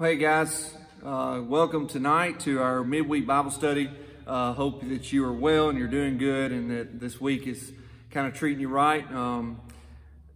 Hey guys, uh, welcome tonight to our midweek Bible study. Uh, hope that you are well and you're doing good and that this week is kind of treating you right. Um,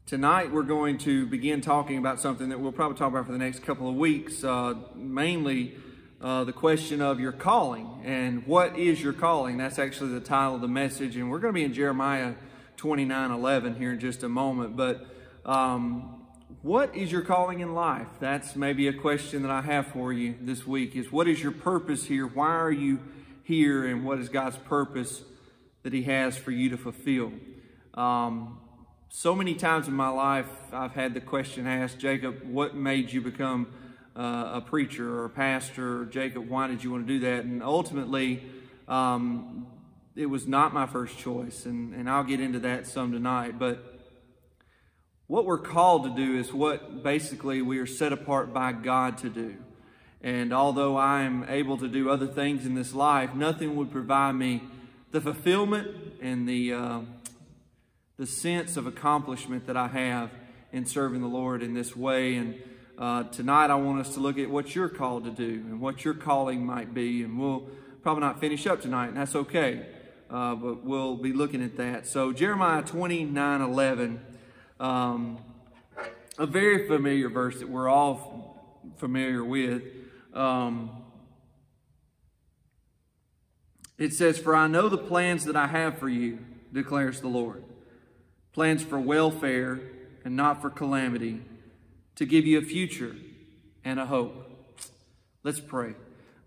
tonight we're going to begin talking about something that we'll probably talk about for the next couple of weeks, uh, mainly uh, the question of your calling and what is your calling. That's actually the title of the message and we're going to be in Jeremiah 29, 11 here in just a moment. But um, what is your calling in life? That's maybe a question that I have for you this week is what is your purpose here? Why are you here? And what is God's purpose that he has for you to fulfill? Um, so many times in my life, I've had the question asked, Jacob, what made you become uh, a preacher or a pastor? Or Jacob, why did you want to do that? And ultimately, um, it was not my first choice. And, and I'll get into that some tonight. But what we're called to do is what basically we are set apart by God to do. And although I am able to do other things in this life, nothing would provide me the fulfillment and the, uh, the sense of accomplishment that I have in serving the Lord in this way. And uh, tonight I want us to look at what you're called to do and what your calling might be. And we'll probably not finish up tonight, and that's okay. Uh, but we'll be looking at that. So Jeremiah 29 11 um, a very familiar verse that we're all familiar with. Um, it says, For I know the plans that I have for you, declares the Lord. Plans for welfare and not for calamity, to give you a future and a hope. Let's pray.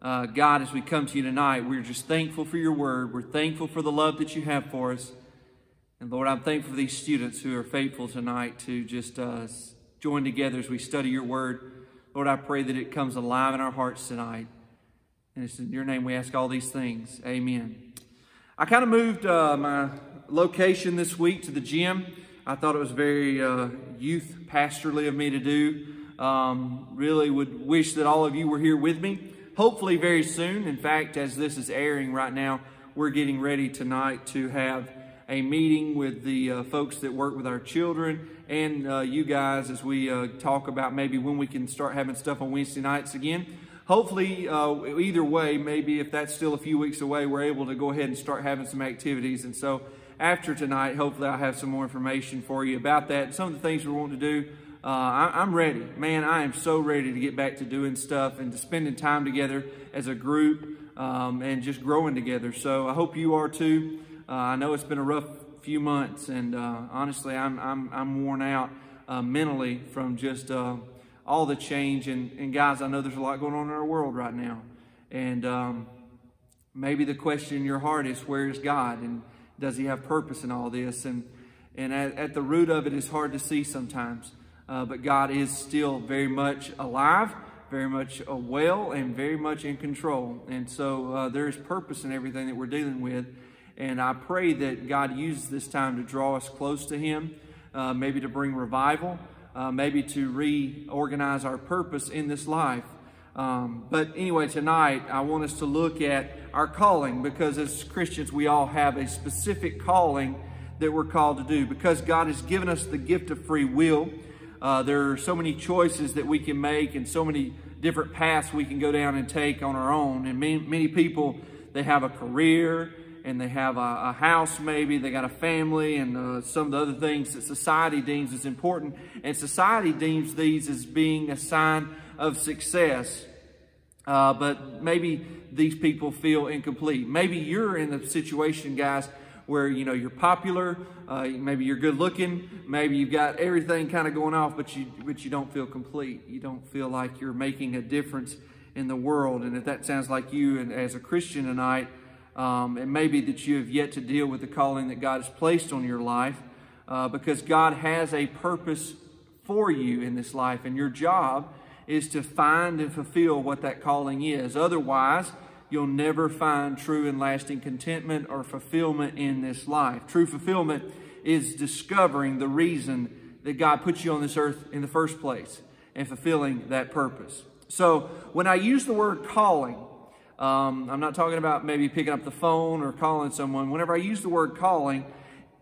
Uh, God, as we come to you tonight, we're just thankful for your word. We're thankful for the love that you have for us. And Lord, I'm thankful for these students who are faithful tonight to just uh, join together as we study your word. Lord, I pray that it comes alive in our hearts tonight. And it's in your name we ask all these things. Amen. I kind of moved uh, my location this week to the gym. I thought it was very uh, youth pastorly of me to do. Um, really would wish that all of you were here with me. Hopefully, very soon. In fact, as this is airing right now, we're getting ready tonight to have a meeting with the uh, folks that work with our children and uh, you guys as we uh, talk about maybe when we can start having stuff on Wednesday nights again. Hopefully, uh, either way, maybe if that's still a few weeks away, we're able to go ahead and start having some activities. And so after tonight, hopefully I'll have some more information for you about that. Some of the things we want to do. Uh, I, am ready. Man, I am so ready to get back to doing stuff and to spending time together as a group um, and just growing together. So I hope you are too. Uh, I know it's been a rough few months, and uh, honestly, I'm, I'm, I'm worn out uh, mentally from just uh, all the change. And, and guys, I know there's a lot going on in our world right now. And um, maybe the question in your heart is, where is God? And does he have purpose in all this? And, and at, at the root of it is hard to see sometimes. Uh, but God is still very much alive, very much well, and very much in control. And so uh, there is purpose in everything that we're dealing with. And I pray that God uses this time to draw us close to Him, uh, maybe to bring revival, uh, maybe to reorganize our purpose in this life. Um, but anyway, tonight I want us to look at our calling because as Christians we all have a specific calling that we're called to do. Because God has given us the gift of free will, uh, there are so many choices that we can make and so many different paths we can go down and take on our own. And many, many people, they have a career, and they have a, a house maybe, they got a family and uh, some of the other things that society deems as important. And society deems these as being a sign of success. Uh, but maybe these people feel incomplete. Maybe you're in the situation, guys, where you know you're popular, uh, maybe you're good looking, maybe you've got everything kind of going off, but you but you don't feel complete. You don't feel like you're making a difference in the world. And if that sounds like you, and as a Christian tonight, um, it may be that you have yet to deal with the calling that God has placed on your life uh, because God has a purpose for you in this life, and your job is to find and fulfill what that calling is. Otherwise, you'll never find true and lasting contentment or fulfillment in this life. True fulfillment is discovering the reason that God put you on this earth in the first place and fulfilling that purpose. So, when I use the word calling, um, I'm not talking about maybe picking up the phone or calling someone. Whenever I use the word calling,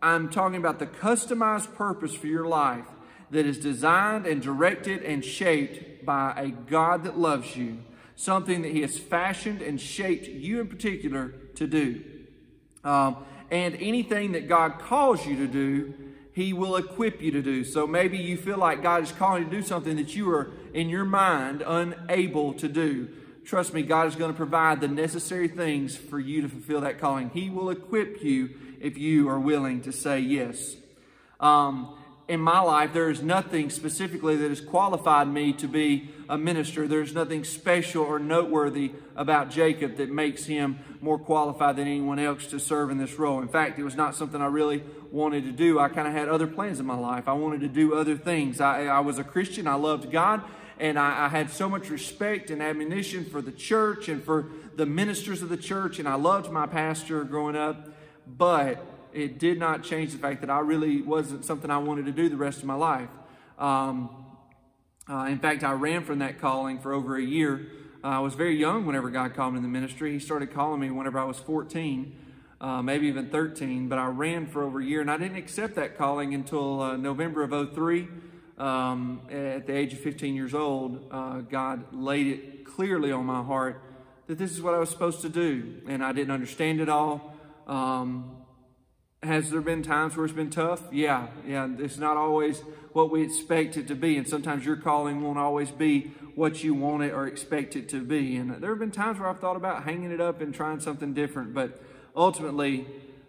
I'm talking about the customized purpose for your life that is designed and directed and shaped by a God that loves you, something that He has fashioned and shaped you in particular to do. Um, and anything that God calls you to do, He will equip you to do. So maybe you feel like God is calling you to do something that you are, in your mind, unable to do. Trust me, God is going to provide the necessary things for you to fulfill that calling. He will equip you if you are willing to say yes. Um, in my life, there is nothing specifically that has qualified me to be a minister. There's nothing special or noteworthy about Jacob that makes him more qualified than anyone else to serve in this role. In fact, it was not something I really wanted to do. I kind of had other plans in my life. I wanted to do other things. I, I was a Christian. I loved God. And I, I had so much respect and admonition for the church and for the ministers of the church. And I loved my pastor growing up. But it did not change the fact that I really wasn't something I wanted to do the rest of my life. Um, uh, in fact, I ran from that calling for over a year. Uh, I was very young whenever God called me in the ministry. He started calling me whenever I was 14, uh, maybe even 13, but I ran for over a year and I didn't accept that calling until uh, November of 03. Um, at the age of 15 years old, uh, God laid it clearly on my heart that this is what I was supposed to do, and I didn't understand it all. Um, has there been times where it's been tough? Yeah, yeah. It's not always what we expect it to be, and sometimes your calling won't always be what you want it or expect it to be. And there have been times where I've thought about hanging it up and trying something different, but ultimately,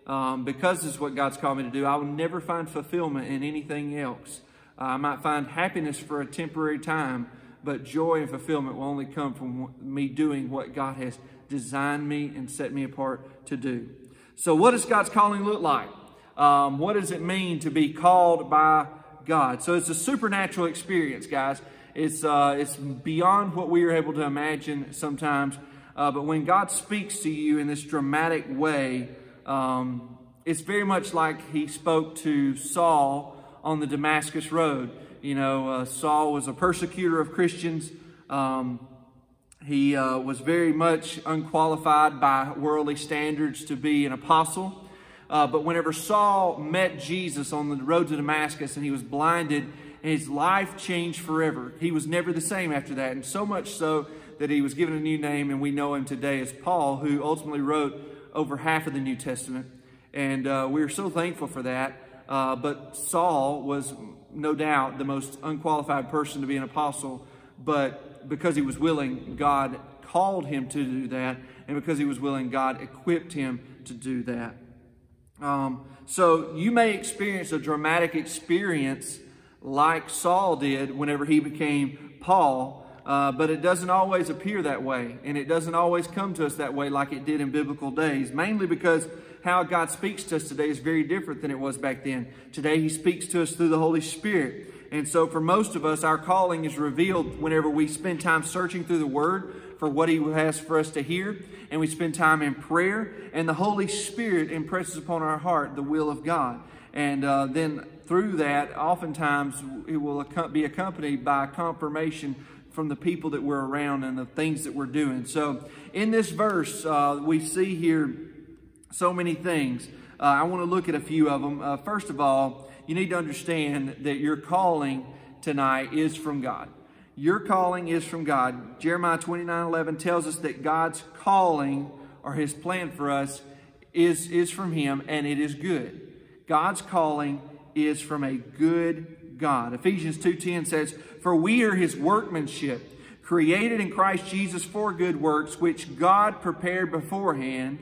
um, because this is what God's called me to do, I will never find fulfillment in anything else. Uh, I might find happiness for a temporary time, but joy and fulfillment will only come from me doing what God has designed me and set me apart to do. So, what does God's calling look like? Um, what does it mean to be called by God? So, it's a supernatural experience, guys. It's, uh, it's beyond what we are able to imagine sometimes. Uh, but when God speaks to you in this dramatic way, um, it's very much like he spoke to Saul on the Damascus Road. You know, uh, Saul was a persecutor of Christians. Um, he uh, was very much unqualified by worldly standards to be an apostle. Uh, but whenever Saul met Jesus on the road to Damascus and he was blinded, his life changed forever. He was never the same after that. And so much so that he was given a new name, and we know him today as Paul, who ultimately wrote over half of the New Testament. And uh, we're so thankful for that. Uh, but Saul was no doubt the most unqualified person to be an apostle. But because he was willing, God called him to do that. And because he was willing, God equipped him to do that. Um, so you may experience a dramatic experience like Saul did whenever he became Paul, uh, but it doesn't always appear that way. And it doesn't always come to us that way like it did in biblical days, mainly because how God speaks to us today is very different than it was back then. Today, he speaks to us through the Holy Spirit. And so, for most of us, our calling is revealed whenever we spend time searching through the Word for what He has for us to hear, and we spend time in prayer, and the Holy Spirit impresses upon our heart the will of God. And uh, then through that, oftentimes it will be accompanied by confirmation from the people that we're around and the things that we're doing. So, in this verse, uh, we see here so many things. Uh, I want to look at a few of them. Uh, first of all, you need to understand that your calling tonight is from God. Your calling is from God. Jeremiah 29 11 tells us that God's calling or his plan for us is, is from him and it is good. God's calling is from a good God. Ephesians 2:10 says, "For we are his workmanship, created in Christ Jesus for good works, which God prepared beforehand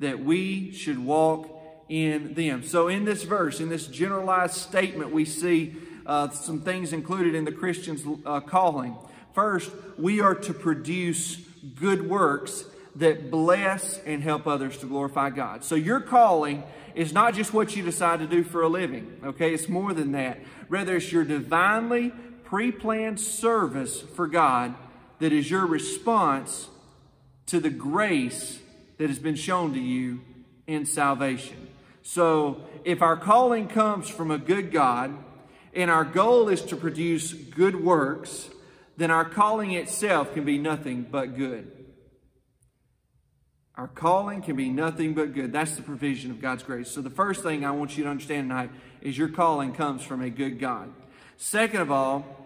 that we should walk in them. So, in this verse, in this generalized statement, we see uh, some things included in the Christian's uh, calling. First, we are to produce good works that bless and help others to glorify God. So, your calling is not just what you decide to do for a living, okay? It's more than that. Rather, it's your divinely pre planned service for God that is your response to the grace that has been shown to you in salvation. So if our calling comes from a good God and our goal is to produce good works, then our calling itself can be nothing but good. Our calling can be nothing but good. That's the provision of God's grace. So the first thing I want you to understand tonight is your calling comes from a good God. Second of all,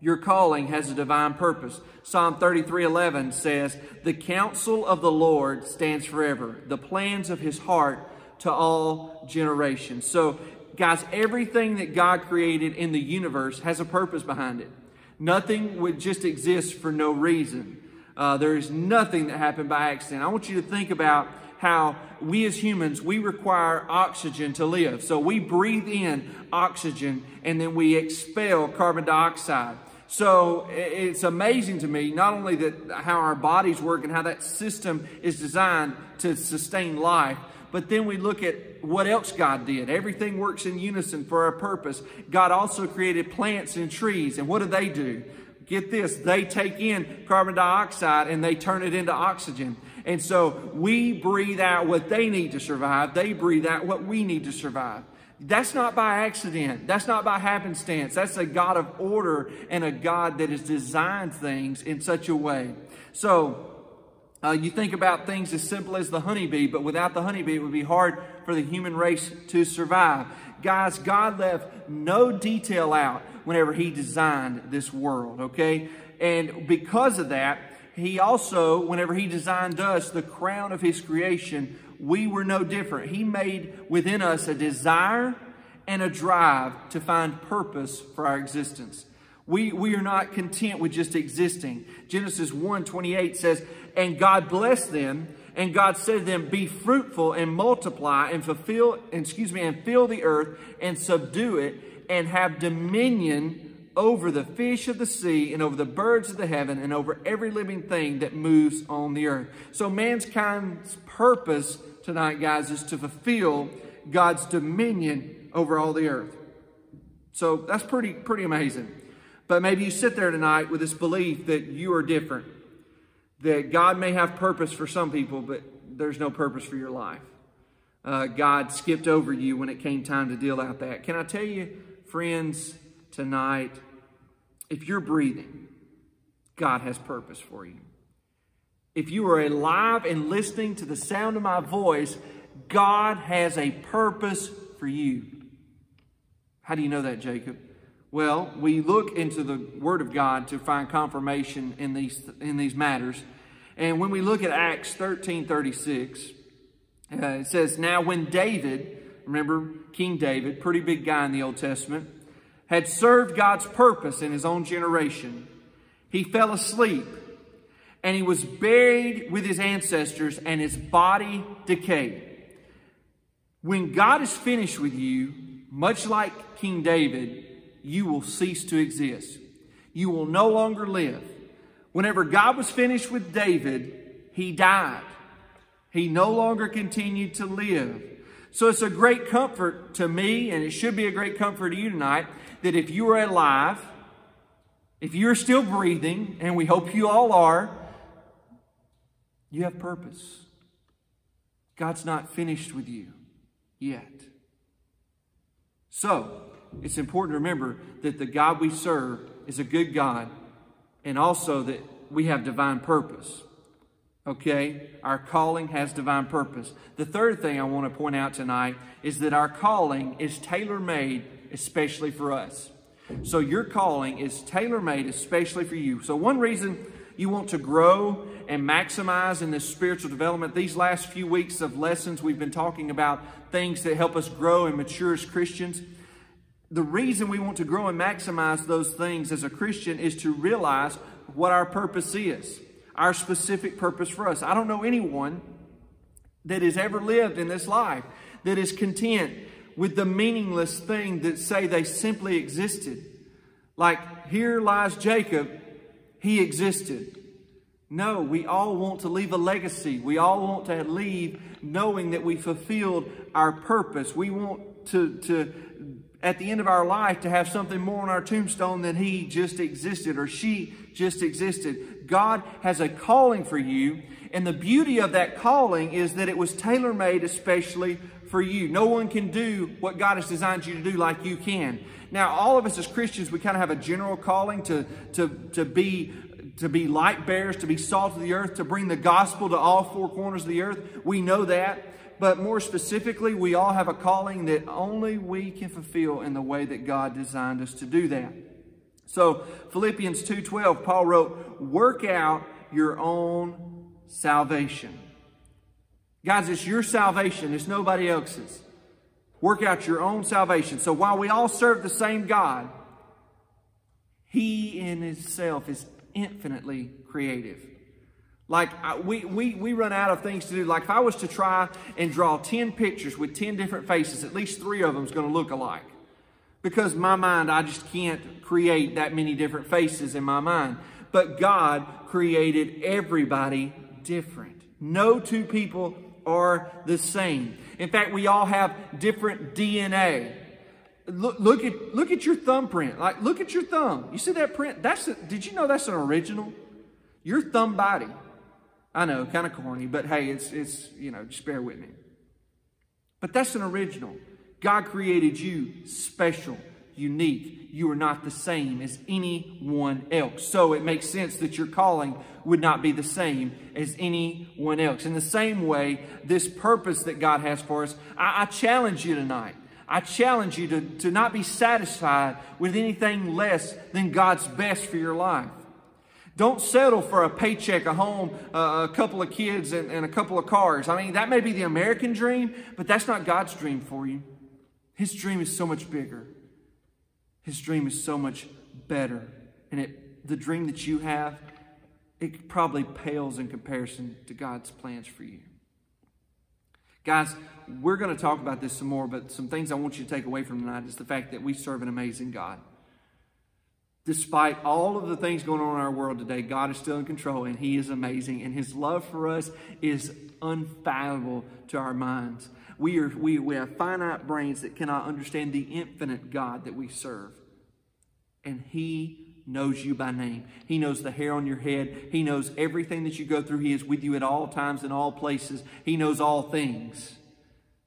your calling has a divine purpose. Psalm 33:11 says, "The counsel of the Lord stands forever, the plans of his heart to all generations." So, guys, everything that God created in the universe has a purpose behind it. Nothing would just exist for no reason. Uh, there is nothing that happened by accident. I want you to think about how we as humans, we require oxygen to live. So we breathe in oxygen and then we expel carbon dioxide. So it's amazing to me, not only that how our bodies work and how that system is designed to sustain life, but then we look at what else God did. Everything works in unison for a purpose. God also created plants and trees. And what do they do? Get this, they take in carbon dioxide and they turn it into oxygen. And so we breathe out what they need to survive. They breathe out what we need to survive. That's not by accident. That's not by happenstance. That's a God of order and a God that has designed things in such a way. So, uh, you think about things as simple as the honeybee, but without the honeybee, it would be hard for the human race to survive. Guys, God left no detail out whenever He designed this world, okay? And because of that, He also, whenever He designed us, the crown of His creation, we were no different. He made within us a desire and a drive to find purpose for our existence. We, we are not content with just existing. Genesis 1 28 says, And God blessed them, and God said to them, Be fruitful and multiply and fulfill, excuse me, and fill the earth and subdue it and have dominion over the fish of the sea and over the birds of the heaven and over every living thing that moves on the earth. So mankind's purpose tonight, guys, is to fulfill God's dominion over all the earth. So that's pretty, pretty amazing. But maybe you sit there tonight with this belief that you are different, that God may have purpose for some people, but there's no purpose for your life. Uh, God skipped over you when it came time to deal out that. Can I tell you, friends, tonight, if you're breathing, God has purpose for you. If you are alive and listening to the sound of my voice, God has a purpose for you. How do you know that, Jacob? Well, we look into the Word of God to find confirmation in these, in these matters. And when we look at Acts 13 36, uh, it says, Now when David, remember King David, pretty big guy in the Old Testament, had served God's purpose in his own generation, he fell asleep and he was buried with his ancestors and his body decayed. When God is finished with you, much like King David, you will cease to exist. You will no longer live. Whenever God was finished with David, he died. He no longer continued to live. So it's a great comfort to me, and it should be a great comfort to you tonight, that if you are alive, if you're still breathing, and we hope you all are, you have purpose. God's not finished with you yet. So, it's important to remember that the God we serve is a good God and also that we have divine purpose. Okay? Our calling has divine purpose. The third thing I want to point out tonight is that our calling is tailor made especially for us. So your calling is tailor made especially for you. So, one reason you want to grow and maximize in this spiritual development, these last few weeks of lessons, we've been talking about things that help us grow and mature as Christians. The reason we want to grow and maximize those things as a Christian is to realize what our purpose is our specific purpose for us. I don't know anyone that has ever lived in this life that is content with the meaningless thing that say they simply existed. Like here lies Jacob, he existed. No, we all want to leave a legacy. We all want to leave knowing that we fulfilled our purpose. We want to, to at the end of our life to have something more on our tombstone than he just existed or she just existed. God has a calling for you, and the beauty of that calling is that it was tailor made especially for you. No one can do what God has designed you to do like you can. Now, all of us as Christians, we kind of have a general calling to, to, to be to be light bearers, to be salt of the earth, to bring the gospel to all four corners of the earth. We know that. But more specifically, we all have a calling that only we can fulfill in the way that God designed us to do that. So Philippians 2.12, Paul wrote, work out your own salvation. Guys, it's your salvation. It's nobody else's. Work out your own salvation. So while we all serve the same God, He in Himself is infinitely creative. Like, I, we, we, we run out of things to do. Like, if I was to try and draw 10 pictures with 10 different faces, at least three of them is going to look alike. Because my mind, I just can't create that many different faces in my mind. But God created everybody different. No two people are the same. In fact, we all have different DNA. Look, look at look at your thumbprint. Like look at your thumb. You see that print? That's a, did you know that's an original? Your thumb body. I know, kind of corny, but hey, it's it's you know, just bear with me. But that's an original. God created you special, unique. You are not the same as anyone else. So it makes sense that your calling would not be the same as anyone else. In the same way, this purpose that God has for us, I, I challenge you tonight. I challenge you to, to not be satisfied with anything less than God's best for your life. Don't settle for a paycheck, a home, uh, a couple of kids, and, and a couple of cars. I mean, that may be the American dream, but that's not God's dream for you. His dream is so much bigger. His dream is so much better. And it, the dream that you have, it probably pales in comparison to God's plans for you. Guys, we're going to talk about this some more, but some things I want you to take away from tonight is the fact that we serve an amazing God. Despite all of the things going on in our world today, God is still in control and He is amazing, and His love for us is unfathomable to our minds. We, are, we, we have finite brains that cannot understand the infinite God that we serve. And He knows you by name. He knows the hair on your head. He knows everything that you go through. He is with you at all times in all places. He knows all things.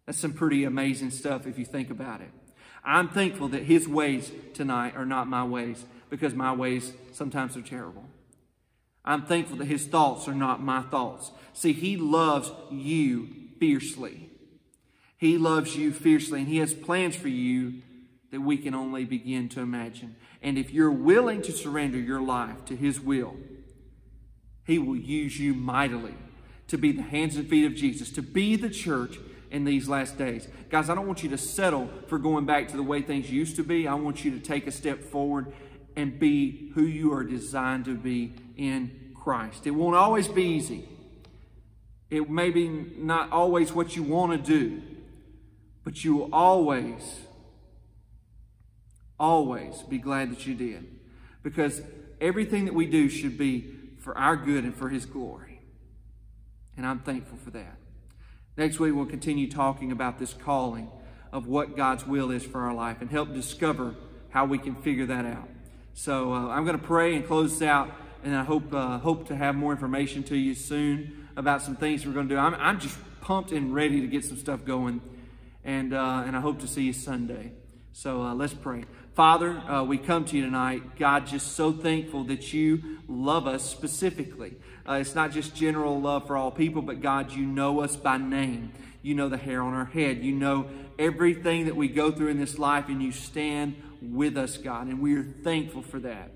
That's some pretty amazing stuff if you think about it. I'm thankful that His ways tonight are not my ways because my ways sometimes are terrible. I'm thankful that his thoughts are not my thoughts. See, he loves you fiercely. He loves you fiercely, and he has plans for you that we can only begin to imagine. And if you're willing to surrender your life to his will, he will use you mightily to be the hands and feet of Jesus, to be the church in these last days. Guys, I don't want you to settle for going back to the way things used to be. I want you to take a step forward and be who you are designed to be in Christ. It won't always be easy. It may be not always what you want to do, but you will always, always be glad that you did. Because everything that we do should be for our good and for His glory. And I'm thankful for that. Next week, we'll continue talking about this calling of what God's will is for our life and help discover how we can figure that out. So uh, I'm going to pray and close this out, and I hope uh, hope to have more information to you soon about some things we're going to do. I'm, I'm just pumped and ready to get some stuff going, and uh, and I hope to see you Sunday. So uh, let's pray. Father, uh, we come to you tonight. God, just so thankful that you love us specifically. Uh, it's not just general love for all people, but God, you know us by name. You know the hair on our head. You know everything that we go through in this life, and you stand with us, God, and we are thankful for that.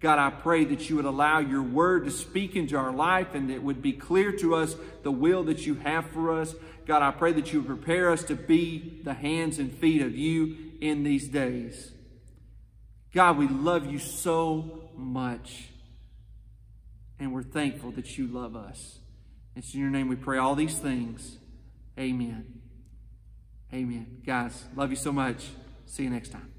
God, I pray that you would allow your word to speak into our life and it would be clear to us the will that you have for us. God, I pray that you would prepare us to be the hands and feet of you in these days. God, we love you so much. And we're thankful that you love us. It's in your name we pray all these things. Amen. Amen. Guys, love you so much. See you next time.